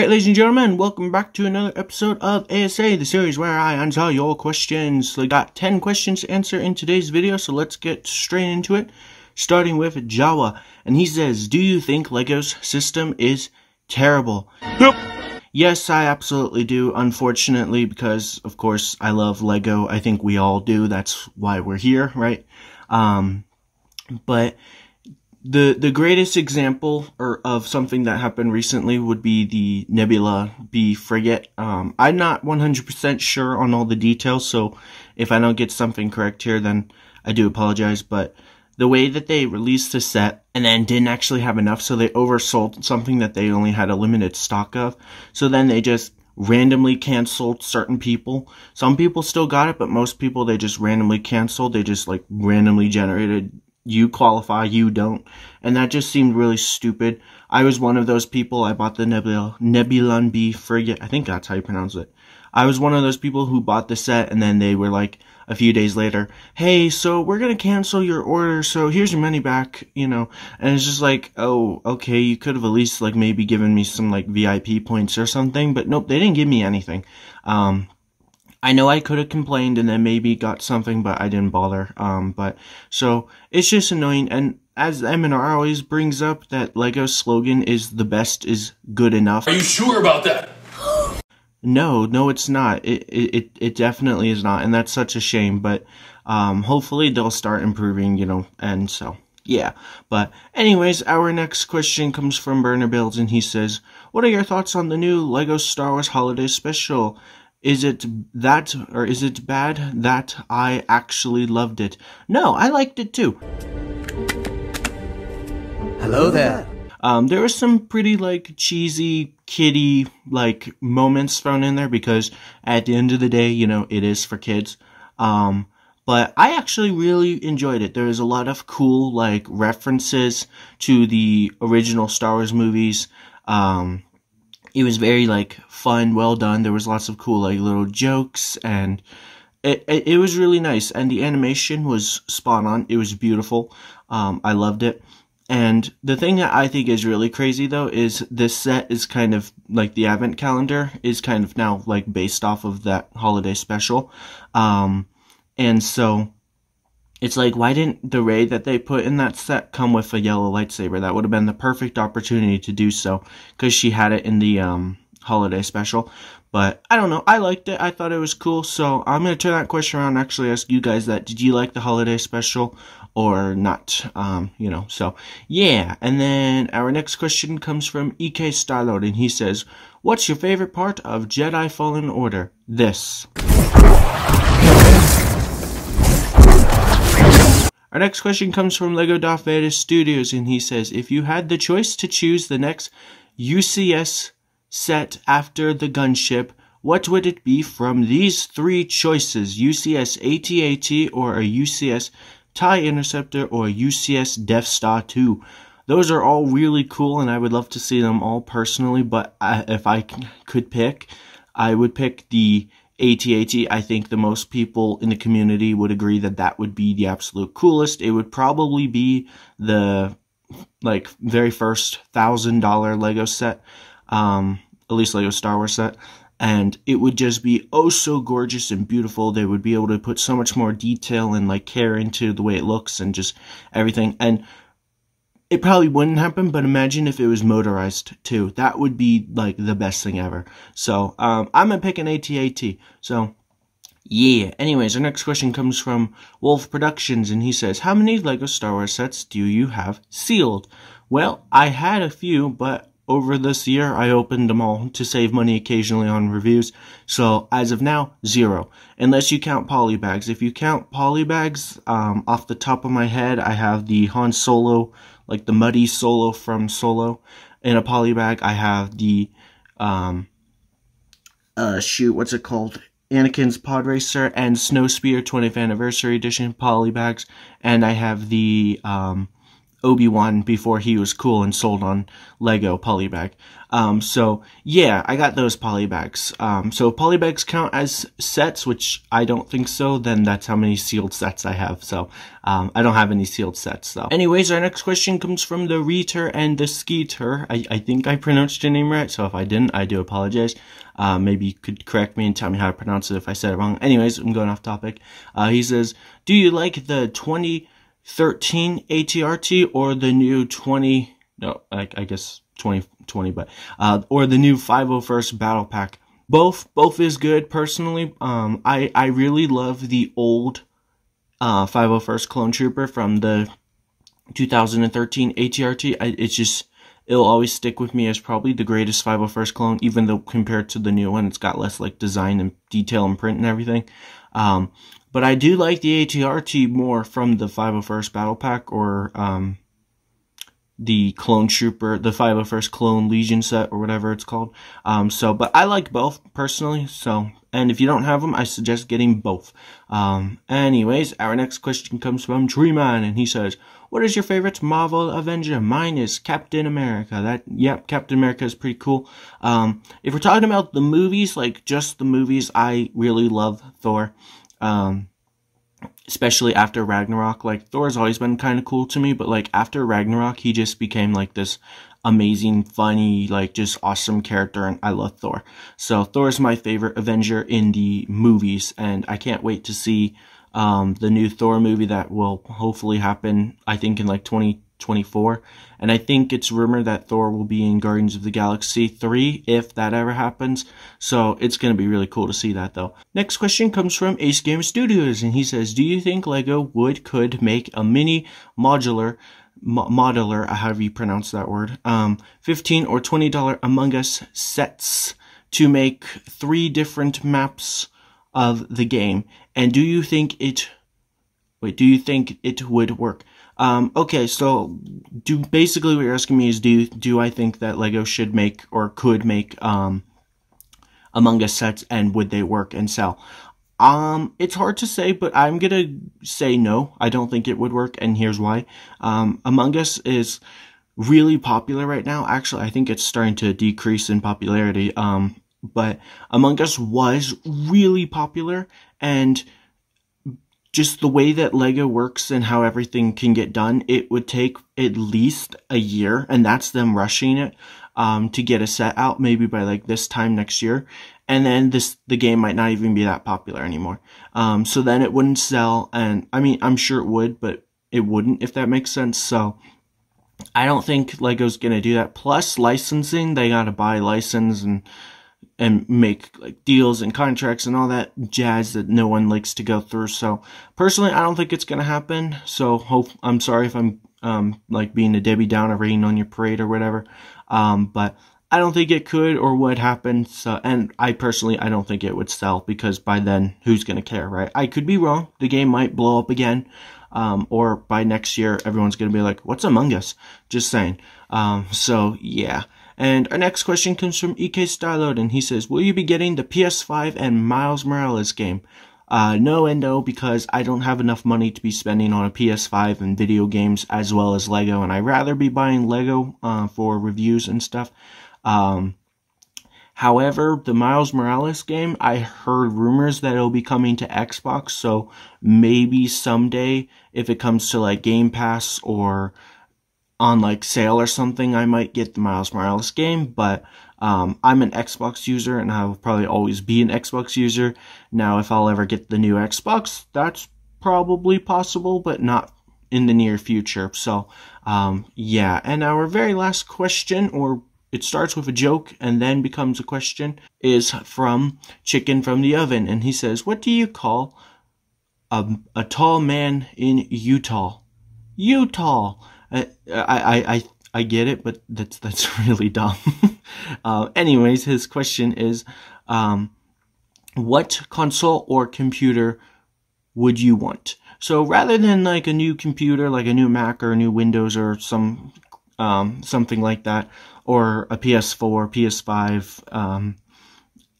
Alright, ladies and gentlemen, welcome back to another episode of ASA, the series where I answer your questions. So I got 10 questions to answer in today's video, so let's get straight into it. Starting with Jawa, and he says, Do you think Lego's system is terrible? Nope. Yes, I absolutely do, unfortunately, because, of course, I love Lego. I think we all do. That's why we're here, right? Um, but the the greatest example or of something that happened recently would be the Nebula B frigate. Um, I'm not 100% sure on all the details, so if I don't get something correct here, then I do apologize. But the way that they released the set and then didn't actually have enough, so they oversold something that they only had a limited stock of. So then they just randomly canceled certain people. Some people still got it, but most people they just randomly canceled. They just like randomly generated you qualify, you don't. And that just seemed really stupid. I was one of those people. I bought the Nebula, Nebulon B frigate. I think that's how you pronounce it. I was one of those people who bought the set and then they were like a few days later, hey, so we're gonna cancel your order, so here's your money back, you know. And it's just like, oh, okay, you could have at least like maybe given me some like VIP points or something, but nope, they didn't give me anything. Um, I know I could have complained and then maybe got something, but I didn't bother. Um, but so it's just annoying. And as MNR always brings up, that Lego's slogan is "the best is good enough." Are you sure about that? no, no, it's not. It it it definitely is not, and that's such a shame. But um, hopefully they'll start improving, you know. And so yeah. But anyways, our next question comes from Burner Builds, and he says, "What are your thoughts on the new Lego Star Wars Holiday Special?" Is it that, or is it bad that I actually loved it? No, I liked it too. Hello there. Um, there was some pretty like cheesy, kiddie like moments thrown in there because at the end of the day, you know, it is for kids. Um, but I actually really enjoyed it. There was a lot of cool like references to the original Star Wars movies. Um, it was very like fun, well done. There was lots of cool like little jokes and it, it, it was really nice and the animation was spot on. It was beautiful. Um, I loved it. And the thing that I think is really crazy though is this set is kind of like the advent calendar is kind of now like based off of that holiday special. Um, and so it's like, why didn't the Rey that they put in that set come with a yellow lightsaber? That would have been the perfect opportunity to do so, because she had it in the um, holiday special. But I don't know. I liked it. I thought it was cool. So I'm gonna turn that question around. And actually, ask you guys that. Did you like the holiday special or not? Um, you know. So yeah. And then our next question comes from Ek Starlord, and he says, "What's your favorite part of Jedi Fallen Order?" This. Our next question comes from Lego Darth Vader Studios, and he says, If you had the choice to choose the next UCS set after the gunship, what would it be from these three choices? UCS AT-AT or a UCS TIE Interceptor or UCS Death Star 2? Those are all really cool, and I would love to see them all personally, but I, if I could pick, I would pick the AT-AT, I think the most people in the community would agree that that would be the absolute coolest. It would probably be the like very first thousand dollar Lego set, um, at least Lego Star Wars set, and it would just be oh so gorgeous and beautiful. They would be able to put so much more detail and like care into the way it looks and just everything. And it probably wouldn't happen, but imagine if it was motorized too. That would be like the best thing ever. So um, I'm gonna pick an AT-AT. So yeah. Anyways, our next question comes from Wolf Productions, and he says, "How many Lego Star Wars sets do you have sealed?" Well, I had a few, but over this year, I opened them all to save money occasionally on reviews. So as of now, zero. Unless you count polybags. If you count polybags, um, off the top of my head, I have the Han Solo like the muddy solo from Solo. In a poly bag, I have the, um, uh, shoot, what's it called? Anakin's Pod Racer and Snowspeeder 20th Anniversary Edition poly bags. And I have the, um, Obi Wan before he was cool and sold on Lego polybag. Um, so yeah, I got those polybags. Um, so polybags count as sets, which I don't think so. Then that's how many sealed sets I have. So um, I don't have any sealed sets though. Anyways, our next question comes from the Reater and the Skeeter. I, I think I pronounced your name right. So if I didn't, I do apologize. Uh, maybe you could correct me and tell me how to pronounce it if I said it wrong. Anyways, I'm going off topic. Uh, he says, "Do you like the 2013 AT-RT or the new 20? No, I, I guess 2020, but uh, or the new 501st Battle Pack. Both both is good personally. Um, I I really love the old uh 501st Clone Trooper from the 2013 AT-RT. I, it's just it'll always stick with me as probably the greatest 501st clone, even though compared to the new one, it's got less like design and detail and print and everything. Um, but I do like the AT-RT more from the 501st Battle Pack or um, the clone trooper, the 501st clone legion set or whatever it's called. Um, so, but I like both personally. So, and if you don't have them, I suggest getting both. Um, anyways, our next question comes from Treeman and he says, what is your favorite Marvel Avenger? Mine is Captain America. That, yep, Captain America is pretty cool. Um, if we're talking about the movies, like just the movies, I really love Thor. Um, especially after Ragnarok. Like Thor's always been kind of cool to me, but like after Ragnarok, he just became like this amazing, funny, like just awesome character, and I love Thor. So Thor is my favorite Avenger in the movies, and I can't wait to see um, the new Thor movie that will hopefully happen. I think in like twenty 24. And I think it's rumored that Thor will be in Guardians of the Galaxy 3 if that ever happens. So it's going to be really cool to see that though. Next question comes from Ace Game Studios and he says, Do you think LEGO would could make a mini modular modular, however you pronounce that word, um, 15 or $20 Among Us sets to make three different maps of the game? And do you think it Wait, do you think it would work? Um, okay, so do basically what you're asking me is do do I think that Lego should make or could make um, Among Us sets and would they work and sell? Um, it's hard to say, but I'm gonna say no. I don't think it would work, and here's why. Um, Among Us is really popular right now. Actually, I think it's starting to decrease in popularity. Um, but Among Us was really popular, and just the way that Lego works and how everything can get done, it would take at least a year, and that's them rushing it um, to get a set out, maybe by like this time next year, and then this the game might not even be that popular anymore. Um, so then it wouldn't sell, and I mean I'm sure it would, but it wouldn't if that makes sense. So I don't think Lego's gonna do that. Plus licensing, they gotta buy license and and make like deals and contracts and all that jazz that no one likes to go through. So personally, I don't think it's gonna happen. So hope I'm sorry if I'm um like being a Debbie Downer rain on your parade or whatever. Um, but I don't think it could or would happen. So, and I personally, I don't think it would sell because by then, who's gonna care, right? I could be wrong. The game might blow up again. Um, or by next year, everyone's gonna be like, "What's Among Us?" Just saying. Um, so yeah. And our next question comes from EK Starlord, and he says, Will you be getting the PS5 and Miles Morales game? Uh, no and no, because I don't have enough money to be spending on a PS5 and video games as well as Lego, and I'd rather be buying Lego uh, for reviews and stuff. Um, however, the Miles Morales game, I heard rumors that it'll be coming to Xbox, so maybe someday, if it comes to like Game Pass or on like sale or something, I might get the Miles Morales game, but um, I'm an Xbox user and I will probably always be an Xbox user. Now, if I'll ever get the new Xbox, that's probably possible, but not in the near future. So, um, yeah. And our very last question, or it starts with a joke and then becomes a question, is from Chicken from the Oven. And he says, What do you call a, a tall man in Utah? Utah. I, I, I, I get it, but that's that's really dumb. uh, anyways, his question is, um, what console or computer would you want? So rather than like a new computer, like a new Mac or a new Windows or some um, something like that, or a PS4, PS5, um,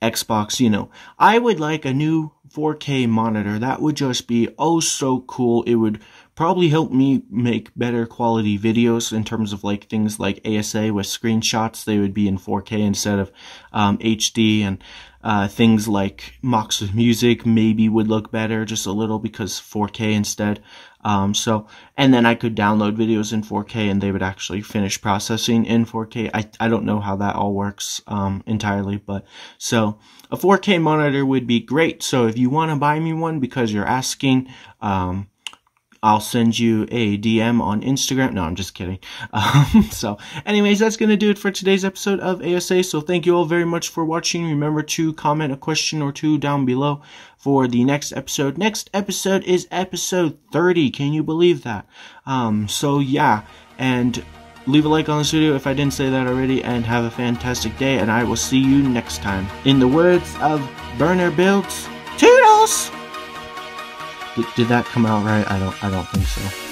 Xbox, you know, I would like a new 4K monitor. That would just be oh so cool. It would probably help me make better quality videos in terms of like things like ASA with screenshots. They would be in 4K instead of um, HD and uh, things like Mox Music maybe would look better just a little because 4K instead. Um, so, and then I could download videos in 4K and they would actually finish processing in 4K. I, I don't know how that all works um, entirely, but so a 4K monitor would be great. So if you want to buy me one because you're asking, um, I'll send you a DM on Instagram. No, I'm just kidding. Um, so, anyways, that's going to do it for today's episode of ASA. So, thank you all very much for watching. Remember to comment a question or two down below for the next episode. Next episode is episode 30. Can you believe that? Um, so, yeah. And leave a like on this video if I didn't say that already. And have a fantastic day. And I will see you next time. In the words of Burner Builds, Toodles! Did, that come out right? I don't I don't think so.